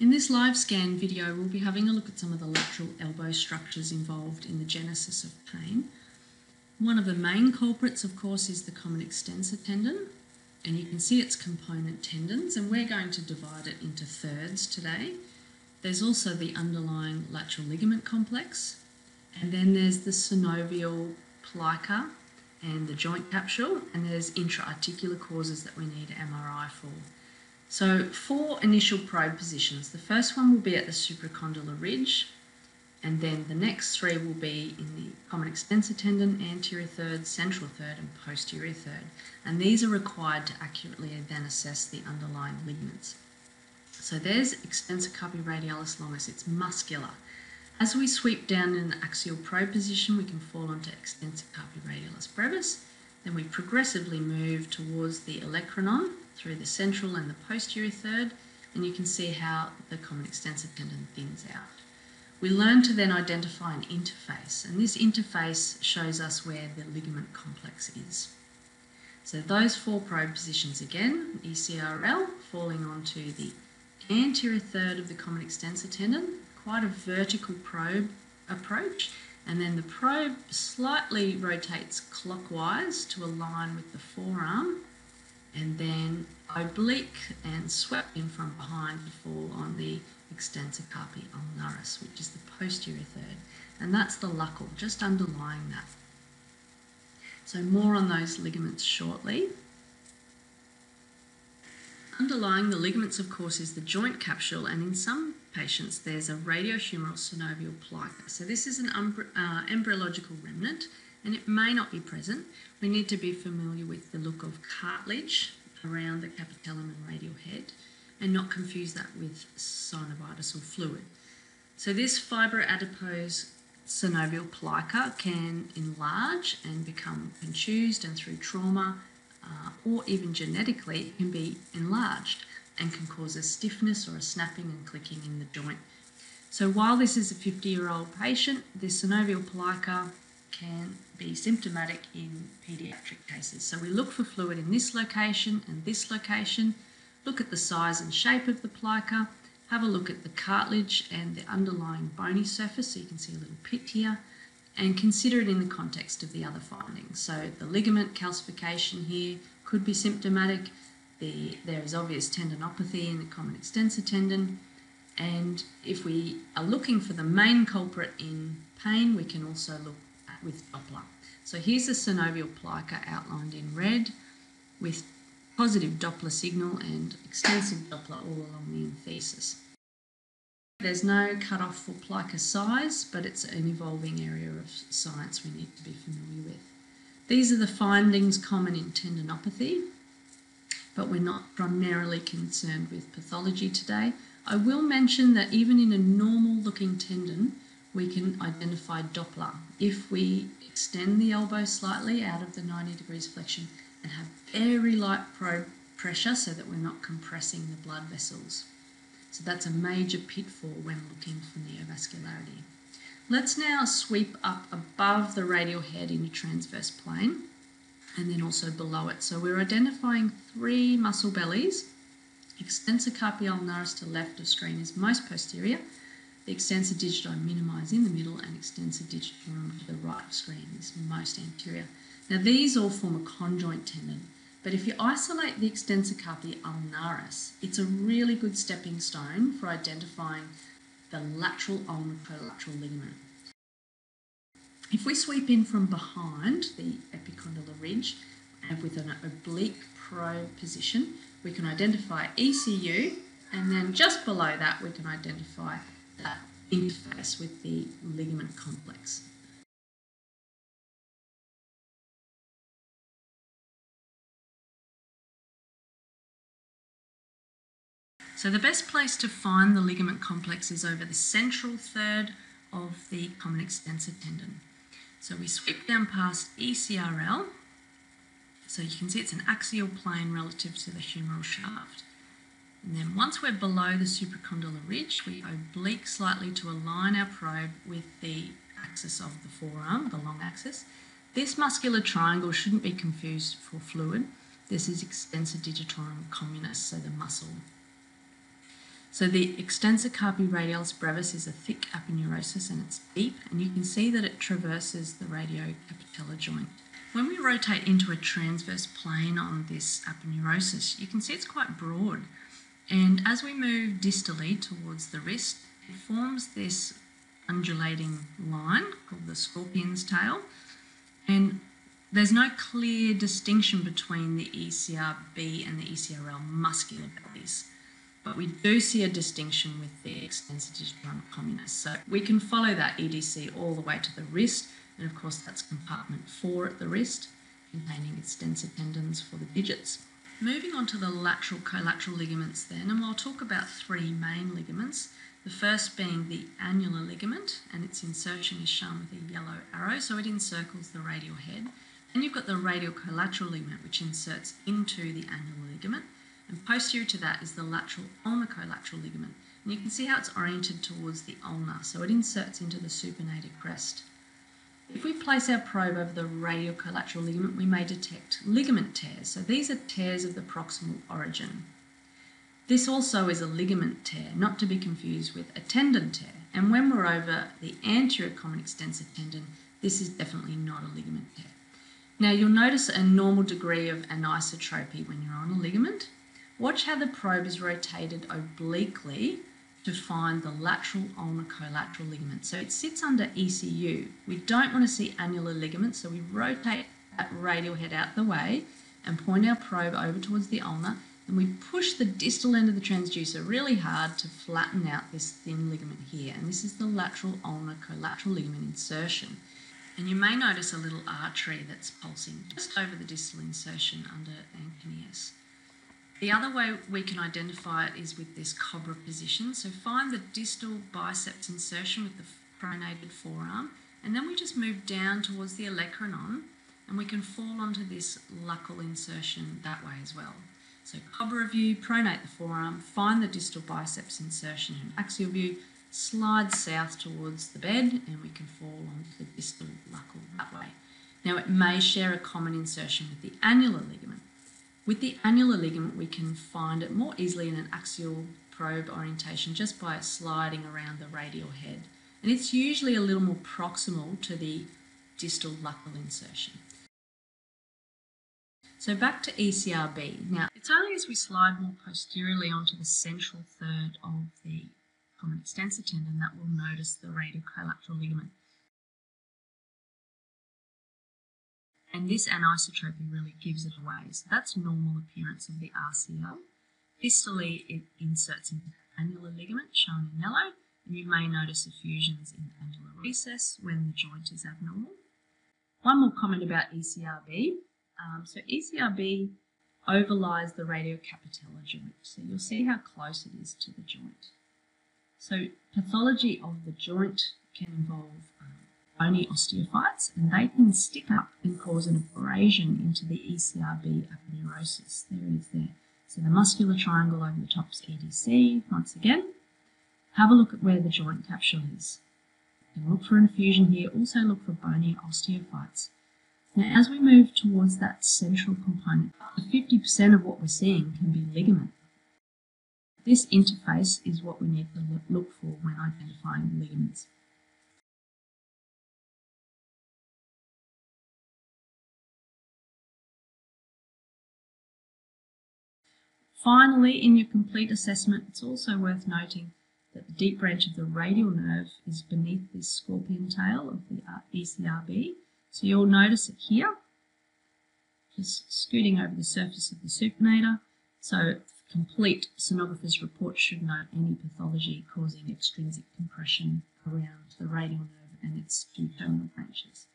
In this live scan video, we'll be having a look at some of the lateral elbow structures involved in the genesis of pain. One of the main culprits, of course, is the common extensor tendon, and you can see its component tendons, and we're going to divide it into thirds today. There's also the underlying lateral ligament complex, and then there's the synovial plica and the joint capsule, and there's intra-articular causes that we need MRI for. So four initial probe positions. The first one will be at the supracondylar ridge, and then the next three will be in the common extensor tendon, anterior third, central third, and posterior third. And these are required to accurately then assess the underlying ligaments. So there's extensor carpi radialis longus, it's muscular. As we sweep down in the axial probe position, we can fall onto extensor carpi radialis brevis. Then we progressively move towards the olecranon, through the central and the posterior third, and you can see how the common extensor tendon thins out. We learn to then identify an interface, and this interface shows us where the ligament complex is. So those four probe positions again, ECRL falling onto the anterior third of the common extensor tendon, quite a vertical probe approach, and then the probe slightly rotates clockwise to align with the forearm and then oblique and swept in from behind to fall on the extensor carpi ulnaris, which is the posterior third. And that's the LUCL, just underlying that. So more on those ligaments shortly. Underlying the ligaments, of course, is the joint capsule, and in some patients there's a radiohumeral synovial plica. So this is an uh, embryological remnant and it may not be present. We need to be familiar with the look of cartilage around the capitellum and radial head and not confuse that with synovitis or fluid. So this fibroadipose synovial plica can enlarge and become contused and through trauma uh, or even genetically can be enlarged and can cause a stiffness or a snapping and clicking in the joint. So while this is a 50 year old patient, this synovial plica can be symptomatic in paediatric cases. So we look for fluid in this location and this location, look at the size and shape of the plica, have a look at the cartilage and the underlying bony surface, so you can see a little pit here, and consider it in the context of the other findings. So the ligament calcification here could be symptomatic. The, there is obvious tendinopathy in the common extensor tendon. And if we are looking for the main culprit in pain, we can also look with Doppler. So here's the synovial plica outlined in red with positive Doppler signal and extensive Doppler all along the enthesis. There's no cutoff for plica size, but it's an evolving area of science we need to be familiar with. These are the findings common in tendinopathy, but we're not primarily concerned with pathology today. I will mention that even in a normal looking tendon, we can identify Doppler if we extend the elbow slightly out of the 90 degrees flexion and have very light probe pressure so that we're not compressing the blood vessels. So that's a major pitfall when looking for neovascularity. Let's now sweep up above the radial head in a transverse plane and then also below it. So we're identifying three muscle bellies. Extensor carpi ulnaris to left of screen is most posterior, the extensor digitorum minimi in the middle and extensor digitorum to the right of screen is most anterior. Now these all form a conjoint tendon, but if you isolate the extensor carpi ulnaris, it's a really good stepping stone for identifying the lateral ulnar collateral ligament. If we sweep in from behind the epicondylar ridge and with an oblique probe position, we can identify ECU and then just below that we can identify that interface with the ligament complex. So the best place to find the ligament complex is over the central third of the common extensor tendon. So we sweep down past ECRL. So you can see it's an axial plane relative to the humeral shaft. And then once we're below the supracondylar ridge, we oblique slightly to align our probe with the axis of the forearm, the long axis. This muscular triangle shouldn't be confused for fluid. This is extensor digitorum communis, so the muscle. So the extensor carpi radialis brevis is a thick aponeurosis and it's deep, and you can see that it traverses the radiocapitellar joint. When we rotate into a transverse plane on this aponeurosis, you can see it's quite broad. And as we move distally towards the wrist, it forms this undulating line called the scorpion's tail. And there's no clear distinction between the ECRB and the ECRL muscular bellies. But we do see a distinction with the extensor digitorum communis. So we can follow that EDC all the way to the wrist and of course that's compartment 4 at the wrist, containing extensor tendons for the digits. Moving on to the lateral collateral ligaments then, and we'll talk about three main ligaments. The first being the annular ligament, and its insertion is shown with a yellow arrow, so it encircles the radial head. And you've got the radial collateral ligament, which inserts into the annular ligament. And posterior to that is the lateral ulnar collateral ligament. And you can see how it's oriented towards the ulna, so it inserts into the supinator crest. If we place our probe over the radial collateral ligament, we may detect ligament tears. So these are tears of the proximal origin. This also is a ligament tear, not to be confused with a tendon tear. And when we're over the anterior common extensor tendon, this is definitely not a ligament tear. Now you'll notice a normal degree of anisotropy when you're on a ligament. Watch how the probe is rotated obliquely to find the lateral ulnar collateral ligament. So it sits under ECU. We don't want to see annular ligament, so we rotate that radial head out the way and point our probe over towards the ulnar and we push the distal end of the transducer really hard to flatten out this thin ligament here. And this is the lateral ulnar collateral ligament insertion. And you may notice a little artery that's pulsing just over the distal insertion under anconeus. The other way we can identify it is with this cobra position. So find the distal biceps insertion with the pronated forearm, and then we just move down towards the olecranon, and we can fall onto this LUCL insertion that way as well. So cobra view, pronate the forearm, find the distal biceps insertion in axial view, slide south towards the bed, and we can fall onto the distal LUCL that way. Now it may share a common insertion with the annular ligament. With the annular ligament, we can find it more easily in an axial probe orientation just by sliding around the radial head. And it's usually a little more proximal to the distal LUCL insertion. So back to ECRB. Now, it's only as we slide more posteriorly onto the central third of the common extensor tendon that we'll notice the radial collateral ligament. And this anisotropy really gives it away. So that's normal appearance of the RCL. Distally, it inserts into the annular ligament, shown in yellow, and you may notice effusions in the annular recess when the joint is abnormal. One more comment about ECRB. Um, so ECRB overlies the radiocapitellar joint. So you'll see how close it is to the joint. So pathology of the joint can involve bony osteophytes, and they can stick up and cause an abrasion into the ECRB aponeurosis. There it is there. So the muscular triangle over the top is EDC. Once again, have a look at where the joint capsule is. Look for an effusion here, also look for bony osteophytes. Now as we move towards that central component, up to 50% of what we're seeing can be ligament. This interface is what we need to look for when identifying ligaments. Finally, in your complete assessment, it's also worth noting that the deep branch of the radial nerve is beneath this scorpion tail of the uh, ECRB. So you'll notice it here, just scooting over the surface of the supinator. So complete sonographer's report should note any pathology causing extrinsic compression around the radial nerve and its two terminal branches.